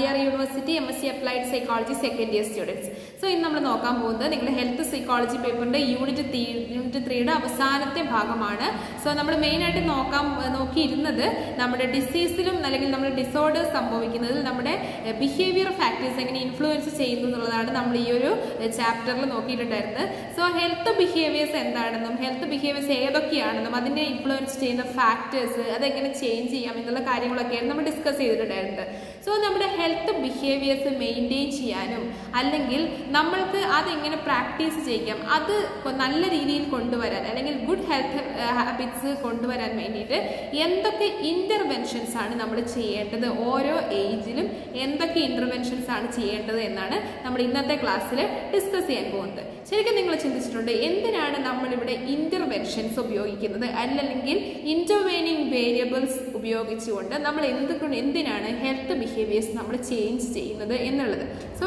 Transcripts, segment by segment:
Classes university M S C applied psychology second year students so ഇന്ന് നമ്മൾ നോക്കാൻ പോകുന്നത് നിങ്ങളുടെ ഹെൽത്ത് സൈക്കോളജി പേപ്പറിന്റെ യൂണിറ്റ് യൂണിറ്റ് ത്രീയുടെ അവസാനത്തെ ഭാഗമാണ്. സോ നമ്മൾ മെയിനായിട്ട് നോക്കാൻ നോക്കിയിരുന്നത് നമ്മുടെ ഡിസീസിലും അല്ലെങ്കിൽ നമ്മുടെ ഡിസോർഡേഴ്സ് സംഭവിക്കുന്നതിൽ നമ്മുടെ ബിഹേവിയർ ഫാക്ടേഴ്സ് എങ്ങനെ ഇൻഫ്ലുവൻസ് ചെയ്യുന്നു എന്നുള്ളതാണ് നമ്മൾ ഈ ഒരു ചാപ്റ്ററിൽ നോക്കിയിട്ടുണ്ടായിരുന്നത്. സോ ഹെൽത്ത് ബിഹേവിയേഴ്സ് എന്താണെന്നും ഹെൽത്ത് ബിഹേവിയേഴ്സ് ഏതൊക്കെയാണെന്നും അതിനെ ഇൻഫ്ലുവൻസ് ചെയ്യുന്ന ഫാക്ടേഴ്സ് അതെങ്ങനെ ചേഞ്ച് ചെയ്യാം എന്നുള്ള കാര്യങ്ങളൊക്കെയാണ് നമ്മൾ ഡിസ്കസ് ചെയ്തിട്ടുണ്ടായിരുന്നത്. സോ നമ്മുടെ ഹെൽത്ത് ബിഹേവിയേഴ്സ് മെയിന്റെയിൻ ചെയ്യാനും അല്ലെങ്കിൽ നമ്മൾക്ക് അതെങ്ങനെ പ്രാക്ടീസ് ചെയ്യാം. അത് നല്ല രീതിയിൽ കൊണ്ടുവരാൻ അല്ലെങ്കിൽ ഗുഡ് ഹെൽത്ത് ഹാബിറ്റ്സ് കൊണ്ടുവരാൻ വേണ്ടിയിട്ട് എന്തൊക്കെ ഇന്റർവെൻഷൻസ് ആണ് നമ്മൾ ചെയ്യേണ്ടത്? ഓരോ ഏജിലും എന്തൊക്കെ ഇന്റർവെൻഷൻസ് ആണ് ചെയ്യേണ്ടത് എന്നാണ് നമ്മൾ ഇന്നത്തെ ക്ലാസ്സിൽ ഡിസ്കസ് ചെയ്യാൻ പോകുന്നത്. ശരിക്കും നിങ്ങൾ ചിന്തിച്ചിട്ടുണ്ട് എന്തിനാണ് നമ്മളിവിടെ ഇന്റർവെൻഷൻസ് ഉപയോഗിക്കുന്നത്? അല്ലെങ്കിൽ ഇന്റർവെയിനിങ് വേരിയബിൾസ് ഉപയോഗിച്ചുകൊണ്ട് നമ്മൾ എന്തുകൊണ്ട് എന്തിനാണ് ഹെൽത്ത് ബിഹേവിയേഴ്സ് നമ്മൾ ചേഞ്ച് ചെയ്യുന്നത് എന്നുള്ളത്. സോ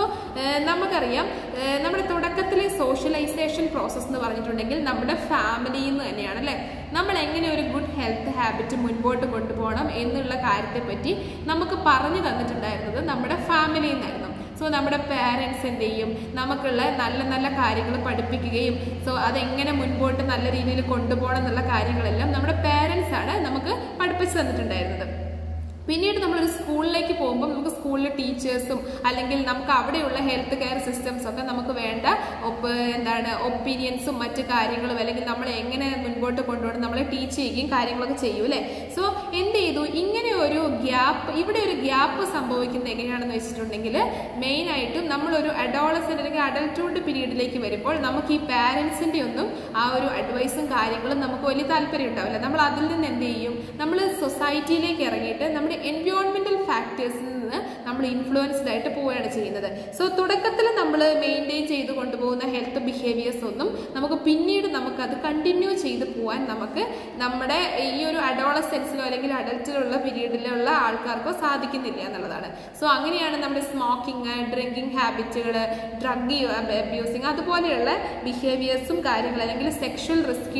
നമുക്കറിയാം നമ്മുടെ തുടക്കത്തിലെ സോഷ്യലൈസേഷൻ പ്രോസസ്സ് എന്ന് പറഞ്ഞിട്ടുണ്ടെങ്കിൽ നമ്മുടെ ഫാമിലിയിൽ നിന്ന് തന്നെയാണ് അല്ലേ? നമ്മൾ എങ്ങനെ ഒരു ഗുഡ് ഹെൽത്ത് ഹാബിറ്റ് മുൻപോട്ട് കൊണ്ടുപോകണം എന്നുള്ള കാര്യത്തെപ്പറ്റി നമുക്ക് പറഞ്ഞു തന്നിട്ടുണ്ടായിരുന്നത് നമ്മുടെ ഫാമിലിയിൽ നിന്നായിരുന്നു സോ നമ്മുടെ പാരൻസിന്റെയും നമുക്കുള്ള നല്ല നല്ല കാര്യങ്ങൾ പഠിപ്പിക്കുകയും സോ അതെങ്ങനെ മുൻപോട്ട് നല്ല രീതിയിൽ കൊണ്ടുപോകണം എന്നുള്ള കാര്യങ്ങളെല്ലാം നമ്മുടെ പാരൻസാണ് നമുക്ക് പഠിപ്പിച്ചു തന്നിട്ടുണ്ടായിരുന്നത്. പിന്നീട് നമ്മളൊരു സ്കൂളിലേക്ക് പോകുമ്പോൾ നമുക്ക് സ്കൂളിലെ ടീച്ചേഴ്സും അല്ലെങ്കിൽ നമുക്ക് അവിടെയുള്ള ഹെൽത്ത് കെയർ സിസ്റ്റംസ് ഒക്കെ നമുക്ക് വേണ്ട എന്താണ് ഒപ്പീനിയൻസും മറ്റു കാര്യങ്ങളും അല്ലെങ്കിൽ നമ്മൾ എങ്ങനെ മുൻപോട്ട് കൊണ്ടുപോകണം നമ്മളെ ടീച്ച് ചെയ്യുകയും കാര്യങ്ങളൊക്കെ ചെയ്യും അല്ലേ സോ എന്ത് ചെയ്തു? ഗ്യാപ്പ് ഇവിടെ ഒരു ഗ്യാപ്പ് സംഭവിക്കുന്നത് എങ്ങനെയാണെന്ന് വെച്ചിട്ടുണ്ടെങ്കിൽ മെയിൻ ആയിട്ടും നമ്മളൊരു അഡോളസെന്റ് അല്ലെങ്കിൽ അഡൽട്ട്ഹുഡ് പീരീഡിലേക്ക് വരുമ്പോൾ നമുക്ക് ഈ പാരൻസിന്റെ ഒന്നും ആ ഒരു അഡ്വൈസും കാര്യങ്ങളും നമുക്ക് വലിയ താല്പര്യം ഉണ്ടാവില്ല. നമ്മൾ അതിൽ നിന്ന് എന്ത് ചെയ്യും? നമ്മൾ സൊസൈറ്റിയിലേക്ക് ഇറങ്ങിയിട്ട് നമ്മുടെ എൻവയോൺമെന്റൽ ഫാക്ടേഴ്സിൽ നിന്ന് നമ്മൾ ഇൻഫ്ലുവൻസ്ഡ് ആയിട്ട് പോവുകയാണ് ചെയ്യുന്നത്. സോ തുടക്കത്തിൽ നമ്മൾ മെയിന്റെയിൻ ചെയ്ത് കൊണ്ടുപോകുന്ന ഹെൽത്ത് ബിഹേവിയേഴ്സ് ഒന്നും നമുക്ക് പിന്നീട് നമുക്ക് അത് കണ്ടിന്യൂ ചെയ്ത് പോകാൻ നമുക്ക് നമ്മുടെ ഈ ഒരു അഡോളസെൻസിലോ അല്ലെങ്കിൽ അഡൽറ്റിലുള്ള പീരീഡിലുള്ള ആൾക്കാർക്കോ സാധിക്കുന്നില്ല എന്നുള്ളതാണ്. സോ അങ്ങനെയാണ് നമ്മുടെ സ്മോക്കിങ് ഡ്രിങ്കിങ് ഹാബിറ്റുകൾ ഡ്രഗ് അബ്യൂസിങ് അതുപോലെയുള്ള ബിഹേവിയേഴ്സും കാര്യങ്ങൾ അല്ലെങ്കിൽ sexual risk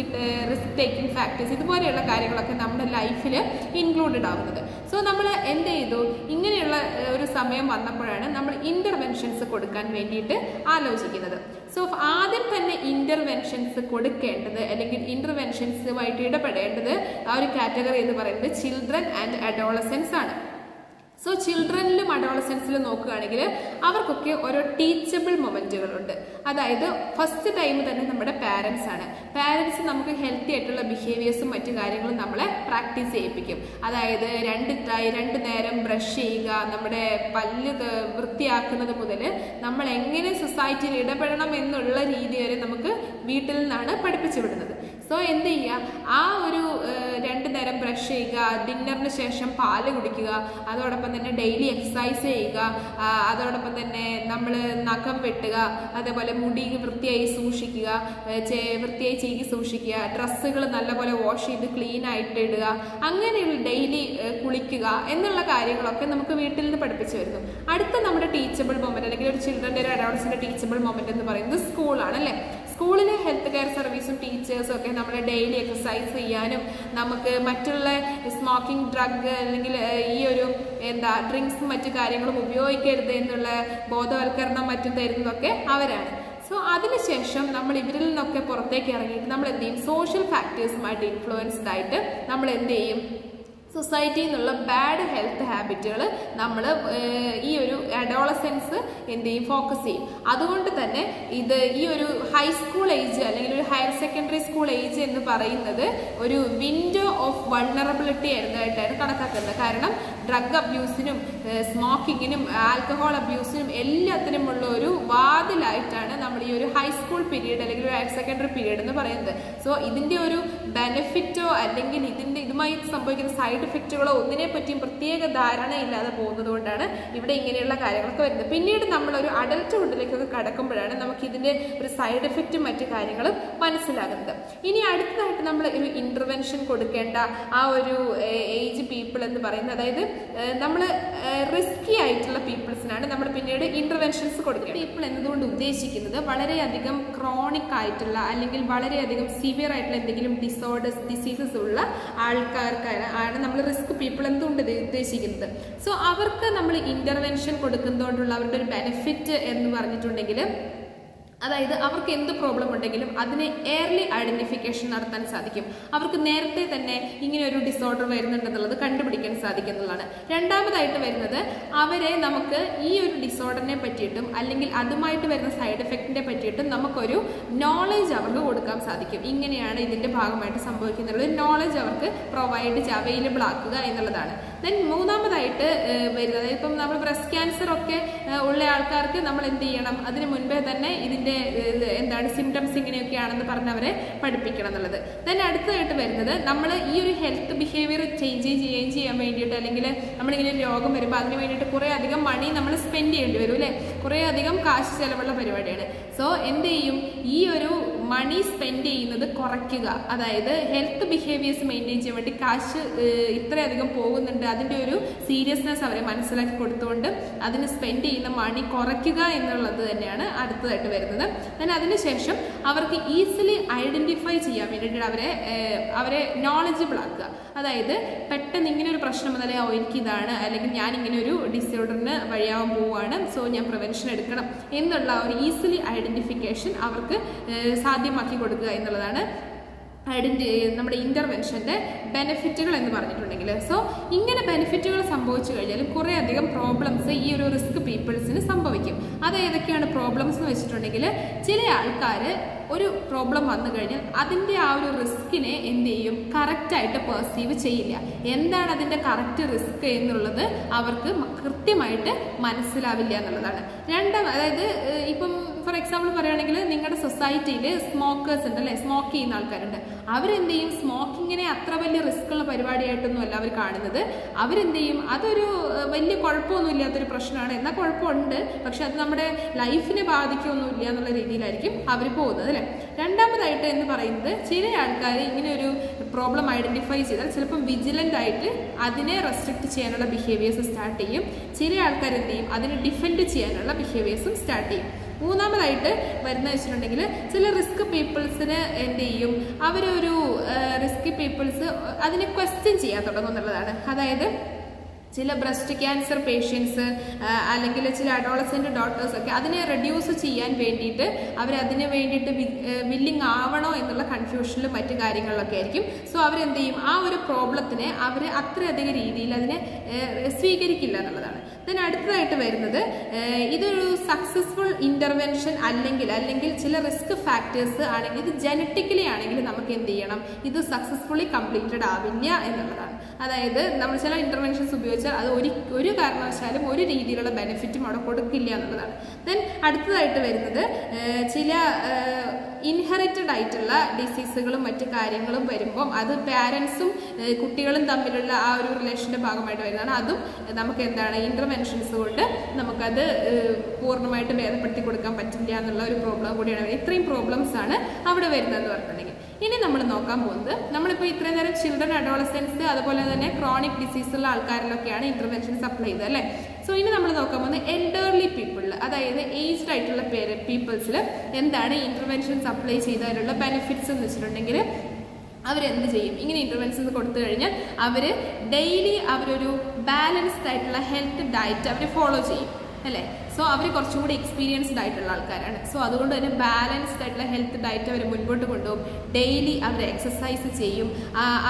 risk taking factors ഇതുപോലെയുള്ള കാര്യങ്ങളൊക്കെ നമ്മുടെ ലൈഫിൽ ഇൻക്ലൂഡഡ് ആവുന്നത്. സോ നമ്മൾ എന്ത് ചെയ്തു? ഇങ്ങനെയുള്ള ഒരു സമയം വന്നപ്പോഴാണ് നമ്മൾ ഇന്റർവെൻഷൻസ് കൊടുക്കാൻ വേണ്ടിയിട്ട് ആലോചിക്കുന്നത്. സോ ആദ്യം തന്നെ ഇന്റർവെൻഷൻസ് കൊടുക്കേണ്ടത് അല്ലെങ്കിൽ ഇന്റർവെൻഷൻസുമായിട്ട് ഇടപെടേണ്ടത് ആ ഒരു കാറ്റഗറി എന്ന് പറയുന്നത് ചിൽഡ്രൻ ആൻഡ് അഡോളസൻസ് ആണ്. സോ ചിൽഡ്രനിലും അഡോളസൻസിലും നോക്കുകയാണെങ്കിൽ അവർക്കൊക്കെ ഓരോ ടീച്ചബിൾ മൊമെന്റുകളുണ്ട് അതായത് ഫസ്റ്റ് ടൈം തന്നെ നമ്മുടെ പാരൻസ് ആണ്. പാരൻസ് നമുക്ക് ഹെൽത്തി ആയിട്ടുള്ള ബിഹേവിയേഴ്സും മറ്റു കാര്യങ്ങളും നമ്മളെ പ്രാക്ടീസ് ചെയ്യിപ്പിക്കും. അതായത് രണ്ട് രണ്ട് നേരം ബ്രഷ് ചെയ്യുക നമ്മുടെ പല്ല് വൃത്തിയാക്കുന്നത് മുതൽ നമ്മൾ എങ്ങനെ സൊസൈറ്റിയിൽ ഇടപെടണം എന്നുള്ള രീതി വരെ നമുക്ക് വീട്ടിൽ നിന്നാണ് പഠിപ്പിച്ചു വിടുന്നത്. സോ എന്ത് ചെയ്യുക ആ ഒരു രണ്ട് നേരം ബ്രഷ് ചെയ്യുക ഡിന്നറിന് ശേഷം പാൽ കുടിക്കുക അതോടൊപ്പം തന്നെ ഡെയിലി എക്സസൈസ് ചെയ്യുക അതോടൊപ്പം തന്നെ നമ്മൾ നഖം വെട്ടുക അതേപോലെ മുടി വൃത്തിയായി സൂക്ഷിക്കുക വൃത്തിയായി ചീകി സൂക്ഷിക്കുക ഡ്രസ്സുകൾ നല്ലപോലെ വാഷ് ചെയ്ത് ക്ലീൻ ആയിട്ട് ഇടുക അങ്ങനെയുള്ള ഡെയിലി കുളിക്കുക എന്നുള്ള കാര്യങ്ങളൊക്കെ നമുക്ക് വീട്ടിൽ നിന്ന് പഠിപ്പിച്ചു വരുന്നു. അടുത്ത നമ്മുടെ ടീച്ചബിൾ മൊമെന്റ് അല്ലെങ്കിൽ ഒരു ചിൽഡ്രന്റെ ഒരു അഡോൾസിന്റെ ടീച്ചബിൾ മൊമെന്റ് എന്ന് പറയുന്നത് സ്കൂളാണ് അല്ലേ? സ്കൂളിലെ ഹെൽത്ത് കെയർ സർവീസും ടീച്ചേഴ്സും ഒക്കെ നമ്മളെ ഡെയിലി എക്സസൈസ് ചെയ്യാനും നമുക്ക് മറ്റുള്ള സ്മോക്കിംഗ് ഡ്രഗ് അല്ലെങ്കിൽ ഈ ഒരു എന്താ ഡ്രിങ്ക്സും മറ്റു കാര്യങ്ങളും ഉപയോഗിക്കരുത് എന്നുള്ള ബോധവൽക്കരണം മറ്റും തരുന്നതൊക്കെ അവരാണ്. സോ അതിനുശേഷം നമ്മൾ ഇവരിൽ നിന്നൊക്കെ പുറത്തേക്ക് ഇറങ്ങിയിട്ട് നമ്മൾ എന്ത് ചെയ്യും? സോഷ്യൽ ഫാക്ടേഴ്സുമായിട്ട് ഇൻഫ്ലുവൻസ്ഡ് ആയിട്ട് നമ്മൾ എന്ത് ചെയ്യും? സൊസൈറ്റിയിൽ നിന്നുള്ള ബാഡ് ഹെൽത്ത് ഹാബിറ്റുകൾ നമ്മൾ ഈ ഒരു അഡോളസെൻസ് എന്ത് ചെയ്യും ഫോക്കസ് ചെയ്യും. അതുകൊണ്ട് തന്നെ ഇത് ഈ ഒരു ഹൈസ്കൂൾ ഏജ് അല്ലെങ്കിൽ ഒരു ഹയർ സെക്കൻഡറി സ്കൂൾ ഏജ് എന്ന് പറയുന്നത് ഒരു വിൻഡോ ഓഫ് വൾണറബിലിറ്റി ആയിരുന്നതായിട്ടാണ് കണക്കാക്കുന്നത്. കാരണം ഡ്രഗ് അബ്യൂസിനും സ്മോക്കിങ്ങിനും ആൽക്കഹോൾ അബ്യൂസിനും എല്ലാത്തിനുമുള്ള ഒരു വാതിലായിട്ടാണ് നമ്മൾ ഈ ഒരു ഹൈസ്കൂൾ പീരീഡ് അല്ലെങ്കിൽ ഒരു ഹയർ സെക്കൻഡറി പീരീഡ് എന്ന് പറയുന്നത്. സോ ഇതിന്റെ ഒരു ബെനിഫിറ്റോ അല്ലെങ്കിൽ ഇതുമായി സംഭവിക്കുന്ന സൈഡ് ഇഫക്റ്റുകളോ ഒന്നിനെ പറ്റിയും പ്രത്യേക ധാരണ ഇല്ലാതെ പോകുന്നത് കൊണ്ടാണ് ഇവിടെ ഇങ്ങനെയുള്ള കാര്യങ്ങളൊക്കെ വരുന്നത്. പിന്നീട് നമ്മൾ ഒരു അഡൽട്ട്ഹുഡിലേക്കൊക്കെ കടക്കുമ്പോഴാണ് നമുക്ക് ഇതിന്റെ ഒരു സൈഡ് ഇഫക്റ്റും മറ്റു കാര്യങ്ങളും മനസ്സിലാകുന്നത്. ഇനി അടുത്തതായിട്ട് നമ്മൾ ഒരു ഇന്റർവെൻഷൻ കൊടുക്കേണ്ട ആ ഒരു ഏജ് പീപ്പിൾ എന്ന് പറയുന്നത്. അതായത് നമ്മൾ റിസ്കി ആയിട്ടുള്ള പീപ്പിൾസിനാണ് നമ്മൾ പിന്നീട് ഇന്റർവെൻഷൻസ് കൊടുക്കുക പീപ്പിൾ എന്നതുകൊണ്ട് ഉദ്ദേശിക്കുന്നത് വളരെയധികം ക്രോണിക് ആയിട്ടുള്ള അല്ലെങ്കിൽ വളരെയധികം സിവിയർ ആയിട്ടുള്ള എന്തെങ്കിലും ഡിസോർഡേഴ്സ് ഡിസീസസ് ഉള്ള ആൾക്കാർക്കാണ് ആണ് നമ്മൾ റിസ്ക് പീപ്പിൾ എന്തുകൊണ്ട് ഉദ്ദേശിക്കുന്നത്. സോ അവർക്ക് നമ്മൾ ഇന്റർവെൻഷൻ കൊടുക്കുന്നതുകൊണ്ടുള്ള അവരുടെ ഒരു ബെനിഫിറ്റ് എന്ന് പറഞ്ഞിട്ടുണ്ടെങ്കിൽ അതായത് അവർക്ക് എന്ത് പ്രോബ്ലം ഉണ്ടെങ്കിലും അതിനെ എയർലി ഐഡന്റിഫിക്കേഷൻ നടത്താൻ സാധിക്കും. അവർക്ക് നേരത്തെ തന്നെ ഇങ്ങനെ ഒരു ഡിസോർഡർ വരുന്നുണ്ടെന്നുള്ളത് കണ്ടുപിടിക്കാൻ സാധിക്കുന്നതാണ്. രണ്ടാമതായിട്ട് വരുന്നത് അവരെ നമുക്ക് ഈ ഒരു ഡിസോർഡറിനെ പറ്റിയിട്ടും അല്ലെങ്കിൽ അതുമായിട്ട് വരുന്ന സൈഡ് എഫക്റ്റിനെ പറ്റിയിട്ടും നമുക്കൊരു നോളജ് അവർക്ക് കൊടുക്കാൻ സാധിക്കും. ഇങ്ങനെയാണ് ഇതിന്റെ ഭാഗമായിട്ട് സംഭവിക്കുന്നത് നോളജ് അവർക്ക് പ്രൊവൈഡ് അവൈലബിൾ ആക്കുക എന്നുള്ളതാണ്. ദെൻ മൂന്നാമതായിട്ട് വരുന്നത്. ഇപ്പം നമ്മൾ ബ്രസ്റ്റ് ക്യാൻസർ ഒക്കെ ഉള്ള ആൾക്കാർക്ക് നമ്മൾ എന്ത് ചെയ്യണം? അതിന് മുൻപേ തന്നെ ഇതിന്റെ എന്താണ് സിംറ്റംസ് ഇങ്ങനെയൊക്കെയാണെന്ന് പറഞ്ഞ് അവരെ പഠിപ്പിക്കണം എന്നുള്ളത്. ദെൻ അടുത്തതായിട്ട് വരുന്നത് നമ്മൾ ഈ ഒരു ഹെൽത്ത് ബിഹേവിയർ ചേഞ്ച് ചേഞ്ച് ചെയ്യാൻ വേണ്ടിയിട്ട് അല്ലെങ്കിൽ നമ്മളിങ്ങനെ രോഗം വരുമ്പോൾ അതിന് വേണ്ടിയിട്ട് കുറേ അധികം മണി നമ്മൾ സ്പെൻഡ് ചെയ്യേണ്ടി വരും അല്ലേ? കുറേ അധികം കാശ് ചിലവുള്ള പരിപാടിയാണ്. സോ എന്ത് ചെയ്യും? ഈ ഒരു മണി സ്പെൻഡ് ചെയ്യുന്നത് കുറയ്ക്കുക. അതായത് ഹെൽത്ത് ബിഹേവിയേഴ്സ് മെയിന്റെയിൻ ചെയ്യാൻ വേണ്ടി കാശ് ഇത്രയധികം പോകുന്നുണ്ട് അതിന്റെ ഒരു സീരിയസ്നെസ് അവരെ മനസ്സിലാക്കി കൊടുത്തുകൊണ്ട് അതിന് സ്പെൻഡ് ചെയ്യുന്ന മണി കുറയ്ക്കുക എന്നുള്ളത് തന്നെയാണ് അടുത്തതായിട്ട് വരുന്നത്. ദെൻ അതിനുശേഷം അവർക്ക് ഈസിലി ഐഡന്റിഫൈ ചെയ്യാൻ വേണ്ടിയിട്ട് അവരെ അവരെ നോളജബിൾ ആക്കുക. അതായത് പെട്ടെന്ന് ഇങ്ങനെ ഒരു പ്രശ്നം വന്നാലേ ഓ എനിക്കിതാണ് അല്ലെങ്കിൽ ഞാൻ ഇങ്ങനെ ഒരു ഡിസോർഡറിന് വഴിയാവാൻ പോവുകയാണ് സോ ഞാൻ പ്രിവെൻഷൻ എടുക്കണം എന്നുള്ള ഒരു ഈസിലി ഐഡന്റിഫിക്കേഷൻ അവർക്ക് സാധ്യമാക്കി കൊടുക്കുക എന്നുള്ളതാണ് ഐഡന്റി നമ്മുടെ ഇന്റർവെൻഷന്റെ ബെനിഫിറ്റുകൾ എന്ന് പറഞ്ഞിട്ടുണ്ടെങ്കിൽ. സോ ഇങ്ങനെ ബെനിഫിറ്റുകൾ സംഭവിച്ചു കഴിഞ്ഞാൽ കുറേ അധികം പ്രോബ്ലംസ് ഈ ഒരു റിസ്ക് പീപ്പിൾസിന് സംഭവിക്കും. അത് ഏതൊക്കെയാണ് പ്രോബ്ലംസ് എന്ന് വെച്ചിട്ടുണ്ടെങ്കിൽ ചില ആൾക്കാർ ഒരു പ്രോബ്ലം വന്നു കഴിഞ്ഞാൽ അതിന്റെ ആ ഒരു റിസ്കിനെ എന്ത് ചെയ്യും? കറക്റ്റായിട്ട് പെർസീവ് ചെയ്യില്ല. എന്താണ് അതിന്റെ കറക്റ്റ് റിസ്ക് എന്നുള്ളത് അവർക്ക് കൃത്യമായിട്ട് മനസ്സിലാവില്ല എന്നുള്ളതാണ്. രണ്ടാം അതായത് ഇപ്പം ഫോർ എക്സാമ്പിൾ പറയുകയാണെങ്കിൽ നിങ്ങളുടെ സൊസൈറ്റിയിൽ സ്മോക്കേഴ്സ് ഉണ്ട് അല്ലേ? സ്മോക്ക് ചെയ്യുന്ന ആൾക്കാരുണ്ട്. അവരെന്ത് ചെയ്യും സ്മോക്കിങ്ങിനെ അത്ര വലിയ റിസ്ക് ഉള്ള പരിപാടിയായിട്ടൊന്നും അല്ല അവർ കാണുന്നത്. അവരെന്ത് ചെയ്യും അതൊരു വലിയ കുഴപ്പമൊന്നും ഇല്ലാത്തൊരു പ്രശ്നമാണ്. എന്നാൽ കുഴപ്പമുണ്ട്. പക്ഷെ അത് നമ്മുടെ ലൈഫിനെ ബാധിക്കുകയൊന്നുമില്ല എന്നുള്ള രീതിയിലായിരിക്കും അവർ പോകുന്നത് അല്ലേ? രണ്ടാമതായിട്ട് എന്ന് പറയുന്നത് ചില ആൾക്കാർ ഇങ്ങനെ ഒരു പ്രോബ്ലം ഐഡന്റിഫൈ ചെയ്താൽ ചിലപ്പം വിജിലന്റ് ആയിട്ട് അതിനെ റെസ്ട്രിക്ട് ചെയ്യാനുള്ള ബിഹേവിയേഴ്സ് സ്റ്റാർട്ട് ചെയ്യും. ചില ആൾക്കാർ എന്ത് ചെയ്യും അതിനെ ഡിഫെൻഡ് ചെയ്യാനുള്ള ബിഹേവിയേഴ്സും സ്റ്റാർട്ട് ചെയ്യും. മൂന്നാമതായിട്ട് വരുന്ന വെച്ചിട്ടുണ്ടെങ്കിൽ ചില റിസ്ക് പീപ്പിൾസിന് എന്ത് ചെയ്യും? അവരൊരു റിസ്ക് പീപ്പിൾസ് അതിനെ ക്വസ്റ്റ്യൻ ചെയ്യാൻ തുടങ്ങും എന്നുള്ളതാണ്. അതായത് ചില ബ്രസ്റ്റ് ക്യാൻസർ പേഷ്യൻസ് അല്ലെങ്കിൽ ചില അഡോളസെന്റ് ഡോക്ടേഴ്സ് ഒക്കെ അതിനെ റെഡ്യൂസ് ചെയ്യാൻ വേണ്ടിയിട്ട് അവർ അതിന് വേണ്ടിയിട്ട് വില്ലിങ് ആവണോ എന്നുള്ള കൺഫ്യൂഷനിലും മറ്റു കാര്യങ്ങളിലൊക്കെ ആയിരിക്കും. സോ അവരെന്ത് ചെയ്യും? ആ ഒരു പ്രോബ്ലത്തിനെ അവർ അത്രയധികം രീതിയിൽ അതിനെ സ്വീകരിക്കില്ല എന്നുള്ളതാണ്. ദെൻ അടുത്തതായിട്ട് വരുന്നത് ഇതൊരു സക്സസ്ഫുൾ ഇന്റർവെൻഷൻ അല്ലെങ്കിൽ അല്ലെങ്കിൽ ചില റിസ്ക് ഫാക്ടേഴ്സ് ആണെങ്കിൽ ഇത് ജനറ്റിക്കലി ആണെങ്കിൽ നമുക്ക് എന്ത് ചെയ്യണം? ഇത് സക്സസ്ഫുള്ളി കംപ്ലീറ്റഡ് ആവില്ല എന്നുള്ളതാണ്. അതായത് നമ്മൾ ചില ഇന്റർവെൻഷൻസ് ഉപയോഗിച്ചാൽ അത് ഒരു ഒരു കാരണവശാലും ഒരു രീതിയിലുള്ള ബെനിഫിറ്റും അവിടെ കൊടുക്കില്ല എന്നുള്ളതാണ്. ദെൻ അടുത്തതായിട്ട് വരുന്നത് ചില ഇൻഹെറിറ്റഡ് ആയിട്ടുള്ള ഡിസീസുകളും മറ്റു കാര്യങ്ങളും വരുമ്പം അത് പാരൻസും കുട്ടികളും തമ്മിലുള്ള ആ ഒരു റിലേഷന്റെ ഭാഗമായിട്ട് വരുന്നതാണ്. അതും നമുക്ക് എന്താണ് ഇന്റർവെൻഷൻസ് കൊണ്ട് നമുക്കത് പൂർണമായിട്ട് ഭേദപ്പെടുത്തി കൊടുക്കാൻ പറ്റില്ല എന്നുള്ള ഒരു പ്രോബ്ലം കൂടിയാണ്. ഇത്രയും പ്രോബ്ലംസ് ആണ് അവിടെ വരുന്നതെന്ന് പറഞ്ഞിട്ടുണ്ടെങ്കിൽ. ഇനി നമ്മൾ നോക്കാൻ പോകുന്നത് നമ്മളിപ്പോൾ ഇത്രയും നേരം ചിൽഡ്രൻ അഡോളസെൻസ് അതുപോലെ തന്നെ ക്രോണിക് ഡിസീസുള്ള ആൾക്കാരിലൊക്കെയാണ് ഇന്റർവെൻഷൻസ് അപ്ലൈ ചെയ്തത് അല്ലേ? സോ ഇനി നമ്മൾ നോക്കാൻ പോകുന്നത് എൽഡർലി പീപ്പിളിൽ അതായത് ഏജ്ഡ് ആയിട്ടുള്ള പേര് പീപ്പിൾസിൽ എന്താണ് ഇന്റർവെൻഷൻസ് അപ്ലൈ ചെയ്തതിനുള്ള ബെനിഫിറ്റ്സ് എന്ന് വെച്ചിട്ടുണ്ടെങ്കിൽ അവരെന്ത് ചെയ്യും? ഇങ്ങനെ ഇന്റർവെൻഷൻസ് കൊടുത്തു കഴിഞ്ഞാൽ അവർ ഡെയിലി അവരൊരു ബാലൻസ്ഡ് ആയിട്ടുള്ള ഹെൽത്ത് ഡയറ്റ് അവർ ഫോളോ ചെയ്യും അല്ലേ? സോ അവർ കുറച്ചും കൂടി എക്സ്പീരിയൻസ്ഡ് ആയിട്ടുള്ള ആൾക്കാരാണ്. സോ അതുകൊണ്ട് തന്നെ ബാലൻസ്ഡ് ആയിട്ടുള്ള ഹെൽത്ത് ഡയറ്റ് അവർ മുൻപോട്ട് കൊണ്ടുപോകും. ഡെയിലി അവർ എക്സസൈസ് ചെയ്യും.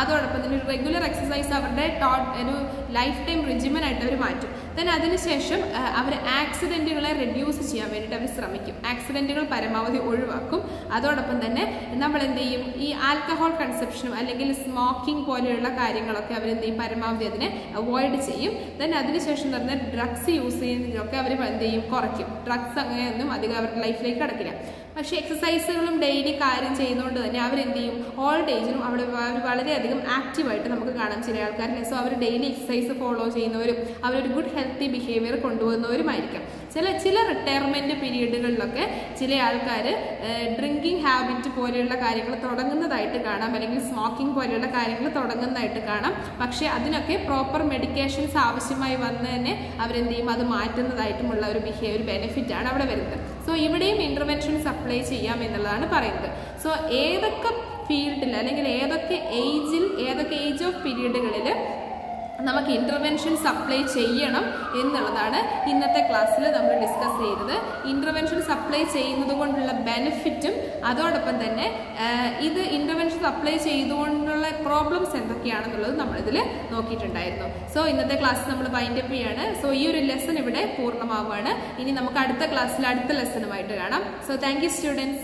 അതോടൊപ്പം തന്നെ ഒരു റെഗുലർ എക്സസൈസ് അവരുടെ ടോ ഒരു ലൈഫ് ടൈം റിജിമൻ ആയിട്ട് അവർ മാറ്റും. ദെൻ അതിനുശേഷം അവർ ആക്സിഡന്റുകളെ റെഡ്യൂസ് ചെയ്യാൻ വേണ്ടിയിട്ട് അവർ ശ്രമിക്കും. ആക്സിഡന്റുകൾ പരമാവധി ഒഴിവാക്കും. അതോടൊപ്പം തന്നെ നമ്മൾ എന്ത് ചെയ്യും ഈ ആൽക്കഹോൾ കൺസെപ്ഷനും അല്ലെങ്കിൽ സ്മോക്കിംഗ് പോലെയുള്ള കാര്യങ്ങളൊക്കെ അവർ എന്ത് ചെയ്യും പരമാവധി അതിനെ അവോയ്ഡ് ചെയ്യും. ദെൻ അതിനുശേഷം എന്ന് പറഞ്ഞാൽ ഡ്രഗ്സ് യൂസ് ചെയ്യുന്നതിനൊക്കെ അവർ എന്ത് ചെയ്യും കുറയ്ക്കും. ഡ്രഗ്സ് അങ്ങനെയൊന്നും അധികം അവരുടെ ലൈഫിലേക്ക് കടക്കില്ല. പക്ഷേ എക്സസൈസുകളും ഡെയിലി കാര്യം ചെയ്യുന്നതുകൊണ്ട് തന്നെ അവരെന്ത് ചെയ്യും ഓൾഡ് ഏജിനും അവിടെ വളരെയധികം ആക്റ്റീവായിട്ട് നമുക്ക് കാണാം ചില ആൾക്കാരിനെ സോ അവർ ഡെയിലി എക്സസൈസ് ഫോളോ ചെയ്യുന്നവരും അവരൊരു ഗുഡ് ഹെൽത്തി ബിഹേവിയർ കൊണ്ടുപോകുന്നവരുമായിരിക്കും ചില ചില റിട്ടയർമെന്റ് പീരീഡുകളിലൊക്കെ ചില ആൾക്കാർ ഡ്രിങ്കിങ് ഹാബിറ്റ് പോലെയുള്ള കാര്യങ്ങൾ തുടങ്ങുന്നതായിട്ട് കാണാം. അല്ലെങ്കിൽ സ്മോക്കിംഗ് പോലെയുള്ള കാര്യങ്ങൾ തുടങ്ങുന്നതായിട്ട് കാണാം. പക്ഷേ അതിനൊക്കെ പ്രോപ്പർ മെഡിക്കേഷൻസ് ആവശ്യമായി വന്ന് തന്നെ അവരെന്ത് ചെയ്യും? അത് മാറ്റുന്നതായിട്ടുമുള്ള ഒരു ബിഹേവിയർ ബെനിഫിറ്റ് ആണ് അവിടെ വരുന്നത്. സോ ഇവിടെയും ഇന്റർവെൻഷൻസ് അപ്ലൈ ചെയ്യാം എന്നുള്ളതാണ് പറയുന്നത്. സോ ഏതൊക്കെ ഫീൽഡിൽ അല്ലെങ്കിൽ ഏതൊക്കെ ഏജിൽ ഏതൊക്കെ ഏജ് ഓഫ് പീരീഡുകളിൽ നമുക്ക് ഇന്റർവെൻഷൻ സപ്ലൈ ചെയ്യണം എന്നുള്ളതാണ് ഇന്നത്തെ ക്ലാസ്സിൽ നമ്മൾ ഡിസ്കസ് ചെയ്തത്. ഇന്റർവെൻഷൻ സപ്ലൈ ചെയ്യുന്നത് കൊണ്ടുള്ള ബെനിഫിറ്റും അതോടൊപ്പം തന്നെ ഇത് ഇന്റർവെൻഷൻ സപ്ലൈ ചെയ്തുകൊണ്ടുള്ള പ്രോബ്ലംസ് എന്തൊക്കെയാണെന്നുള്ളത് നമ്മളിതിൽ നോക്കിയിട്ടുണ്ടായിരുന്നു. സോ ഇന്നത്തെ ക്ലാസ് നമ്മൾ വൈൻഡപ്പ് ചെയ്യാണ്. സോ ഈ ഒരു ലെസൺ ഇവിടെ പൂർണമാവുകയാണ്. ഇനി നമുക്ക് അടുത്ത ക്ലാസ്സിൽ അടുത്ത ലെസണുമായിട്ട് കാണാം. So thank you students